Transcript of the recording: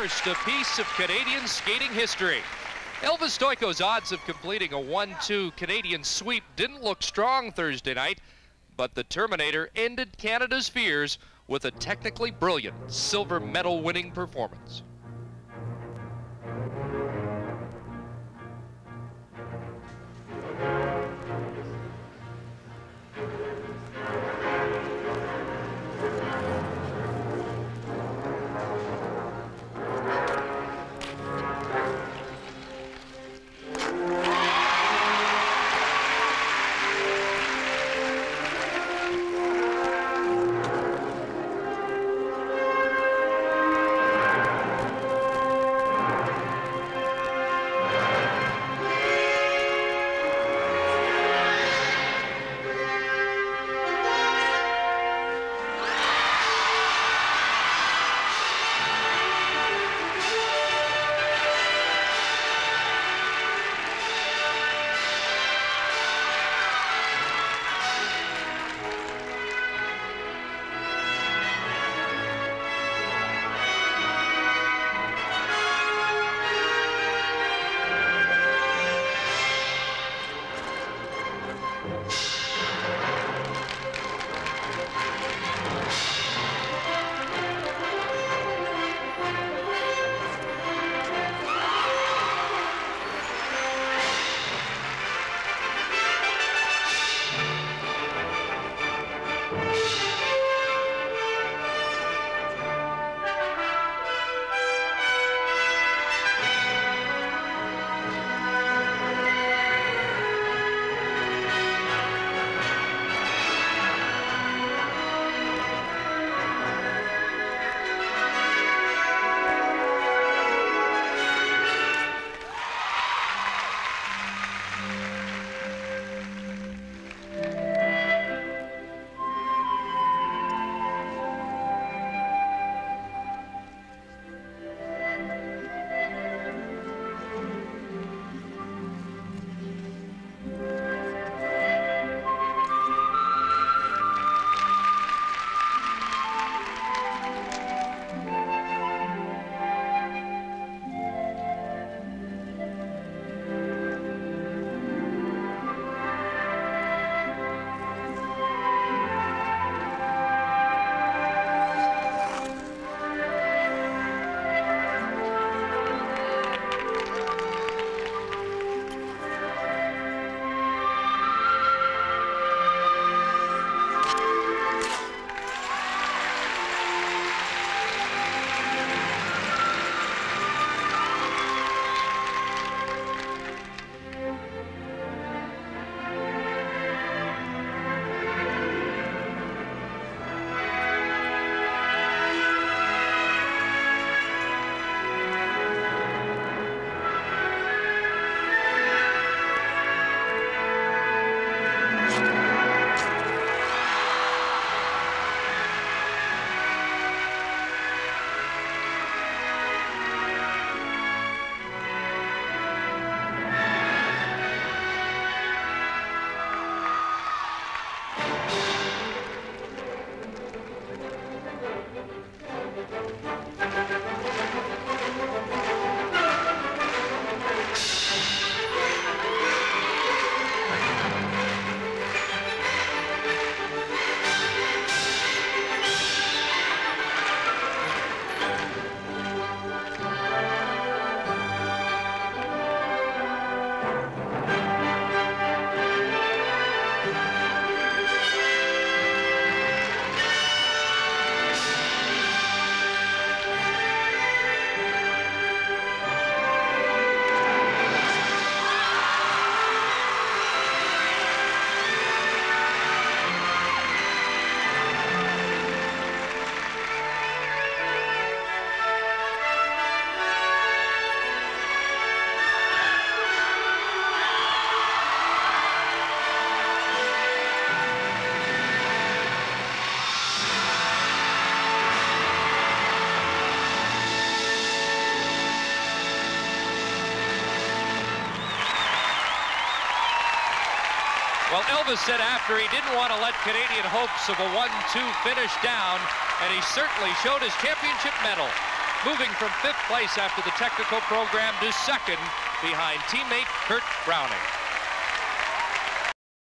First, a piece of Canadian skating history. Elvis Stojko's odds of completing a 1-2 Canadian sweep didn't look strong Thursday night, but the Terminator ended Canada's fears with a technically brilliant silver medal winning performance. Well, Elvis said after he didn't want to let Canadian hopes of a 1-2 finish down, and he certainly showed his championship medal. moving from fifth place after the technical program to second behind teammate Kurt Browning.